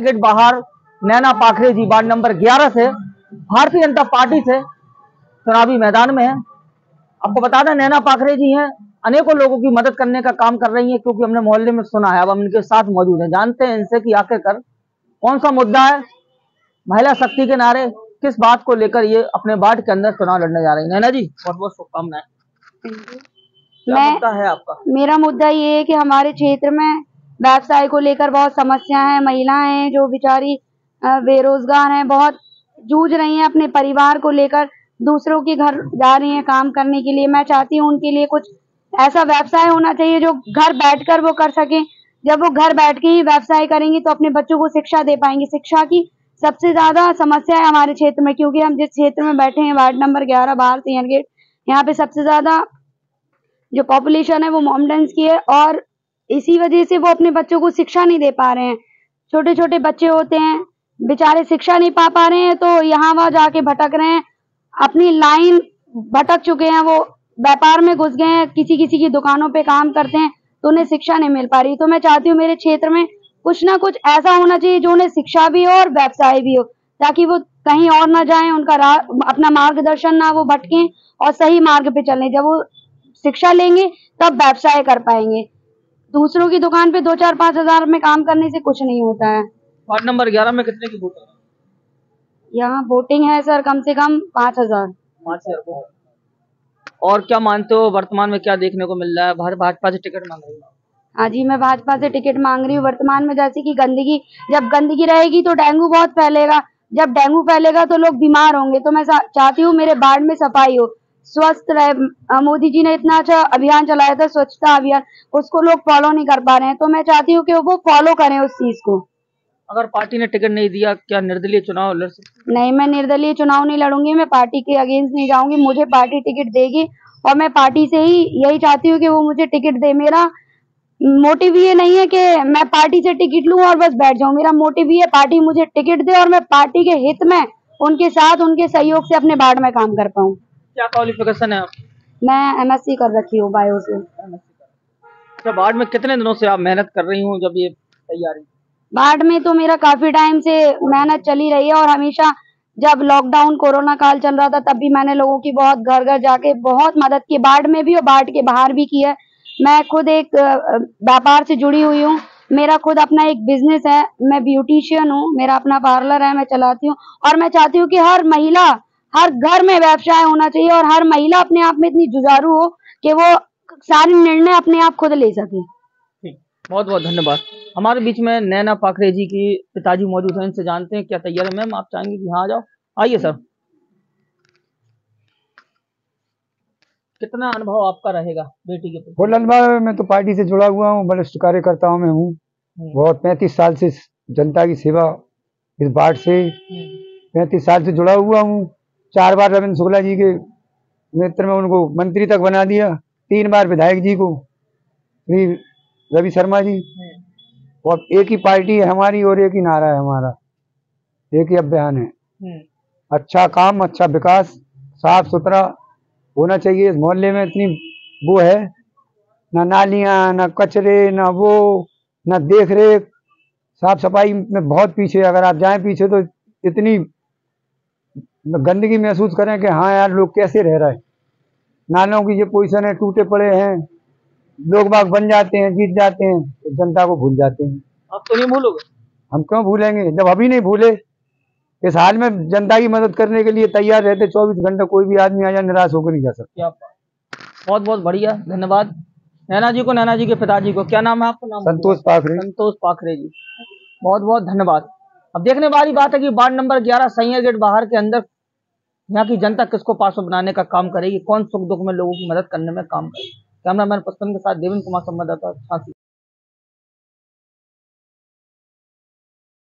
Gate बाहर नैना पाखरे जी ward number 11 से भारतीय जनता पार्टी से चुनावी मैदान में है। आपको बता दें नैना पाखरे जी हैं। अनेकों लोगों की मदद करने का काम कर रही हैं क्योंकि हमने मोहल्ले में सुना है। अब हम इनके साथ मौजूद हैं। जानते हैं इनसे कि आखिरकार कौन सा मुद्दा है महिला शक्ति के नारे किस बात को लेकर ये अपने वार्ड के अंदर चुनाव लड़ने जा रही है। नैना जी बहुत बहुत शुभकामनाएँ। मैं मुद्दा है आपका? मेरा मुद्दा ये है कि हमारे क्षेत्र में व्यवसाय को लेकर बहुत समस्या है, महिलाएँ हैं जो बेचारी बेरोजगार हैं, बहुत जूझ रही हैं अपने परिवार को लेकर, दूसरों के घर जा रही हैं काम करने के लिए। मैं चाहती हूँ उनके लिए कुछ ऐसा व्यवसाय होना चाहिए जो घर बैठकर वो कर सकें। जब वो घर बैठ के ही व्यवसाय करेंगी तो अपने बच्चों को शिक्षा दे पाएँगे। शिक्षा की सबसे ज़्यादा समस्या है हमारे क्षेत्र में, क्योंकि हम जिस क्षेत्र में बैठे हैं, वार्ड नंबर ग्यारह, बाहर सिंहर गेट, यहाँ पे सबसे ज़्यादा जो पॉपुलेशन है वो मोमडेंस की है और इसी वजह से वो अपने बच्चों को शिक्षा नहीं दे पा रहे हैं। छोटे छोटे बच्चे होते हैं, बेचारे शिक्षा नहीं पा पा रहे हैं तो यहाँ वहाँ जाके भटक रहे हैं। अपनी लाइन भटक चुके हैं, वो व्यापार में घुस गए हैं किसी किसी की दुकानों पे काम करते हैं तो उन्हें शिक्षा नहीं मिल पा रही। तो मैं चाहती हूँ मेरे क्षेत्र में कुछ ना कुछ ऐसा होना चाहिए जो उन्हें शिक्षा भी हो और व्यवसाय भी हो, ताकि वो कहीं और ना जाए, उनका अपना मार्गदर्शन ना वो भटके और सही मार्ग पे चलें। जब वो शिक्षा लेंगे, तब व्यवसाय कर पाएँगे। दूसरों की दुकान पे दो चार पाँच हज़ार में काम करने से कुछ नहीं होता है। वार्ड नंबर 11 में कितने की वोट यहाँ वोटिंग है सर कम से कम पाँच हज़ार। और क्या मानते हो वर्तमान में क्या देखने को मिल रहा है? भाजपा से टिकट मांग रही है। हाँ जी मैं भाजपा से टिकट मांग रही हूँ। वर्तमान में जैसे कि गंदगी जब गंदगी रहेगी तो डेंगू बहुत फैलेगा। जब डेंगू फैलेगा तो लोग बीमार होंगे। तो मैं चाहती हूँ मेरे वार्ड में सफ़ाई हो। स्वस्थ रहे। मोदी जी ने इतना अच्छा अभियान चलाया था स्वच्छता अभियान उसको लोग फॉलो नहीं कर पा रहे हैं। तो मैं चाहती हूँ कि वो फॉलो करें उस चीज़ को। अगर पार्टी ने टिकट नहीं दिया क्या निर्दलीय चुनाव लड़ सकते नहीं मैं निर्दलीय चुनाव नहीं लड़ूँगी मैं पार्टी के अगेंस्ट नहीं जाऊँगी मुझे पार्टी टिकट देगी और मैं पार्टी से ही यही चाहती हूँ कि वो मुझे टिकट दे। मेरा मोटिव ये नहीं है कि मैं पार्टी से टिकट लूँ और बस बैठ जाऊँ। मेरा मोटिव ये पार्टी मुझे टिकट दे और मैं पार्टी के हित में उनके साथ उनके सहयोग से अपने बाढ़ में काम कर पाऊँ। क्या क्वालिफिकेशन है आपकी? मैं एमएससी कर रखी हूँ बायो से। अच्छा वार्ड में कितने दिनों से आप मेहनत कर रही हूँ जब ये तैयारी? वार्ड में तो मेरा काफ़ी टाइम से मेहनत चली रही है और हमेशा जब लॉकडाउन कोरोना काल चल रहा था तब भी मैंने लोगों की बहुत घर घर जाके बहुत मदद की। बाढ़ में भी और बाढ़ के बाहर भी की है। मैं खुद एक व्यापार से जुड़ी हुई हूँ। मेरा खुद अपना एक बिज़नेस है। मैं ब्यूटिशियन हूँ। मेरा अपना पार्लर है। मैं चलाती हूँ। और मैं चाहती हूँ कि हर महिला हर घर में व्यवसाय होना चाहिए और हर महिला अपने आप में इतनी जुझारू हो कि वो सारे निर्णय अपने आप खुद ले सके। बहुत बहुत धन्यवाद। हमारे बीच में नैना पाखरे जी की पिताजी मौजूद हैं इनसे जानते हैं क्या तैयार है। मैम आप चाहेंगे कि हाँ जाओ? आइए सर। कितना अनुभव आपका रहेगा बेटी के फुल अनुभव है, मैं तो पार्टी से जुड़ा हुआ हूँ वरिष्ठ कार्यकर्ताओं में हूँ। हम्म, बहुत पैंतीस साल से जनता की सेवा इस वार्ड से हम्म, पैंतीस साल से जुड़ा हुआ हूँ। चार बार रविंद्र शुक्ला जी के नेतृत्व में उनको मंत्री तक बना दिया। तीन बार विधायक जी को श्री रवि शर्मा जी। और एक ही पार्टी है हमारी और एक ही नारा है हमारा। एक ही अभियान है। हम्म, अच्छा काम अच्छा विकास साफ़ सुथरा होना चाहिए। इस मोहल्ले में इतनी वो है। ना नालियाँ ना कचरे ना वो ना देख रेख। साफ़ सफ़ाई में बहुत पीछे। अगर आप जाएँ पीछे तो इतनी गंदगी महसूस करें कि हाँ यार लोग कैसे रह रहे हैं? नालों की ये पोजिशन है टूटे पड़े हैं। लोग बाग बन जाते हैं जीत जाते हैं तो जनता को भूल जाते हैं। आप तो नहीं भूलोगे? हम क्यों भूलेंगे? जब अभी नहीं भूले इस हाल में जनता की मदद करने के लिए तैयार रहते चौबीस घंटे कोई भी आदमी आ जाए निराश होकर नहीं जा सकता। बहुत बहुत बढ़िया धन्यवाद। नैना जी को नैना जी के पिताजी को क्या नाम है आपका? नाम संतोष पाखरे। संतोष पाखरे जी। बहुत बहुत धन्यवाद। अब देखने वाली बात है कि वार्ड नंबर 11 सैया गेट बाहर के अंदर यहाँ की जनता किसको पासो बनाने का काम करेगी? कौन सुख दुख में लोगों की मदद करने में काम करेगी? कैमरामैन पुष्पन के साथ देवेंद्र कुमार, संवाददाता झांसी।